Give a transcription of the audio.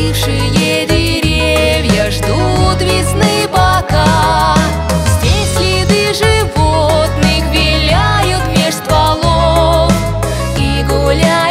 Застывшие деревья ждут весны пока. Здесь следы животных виляют меж стволов. И гуляют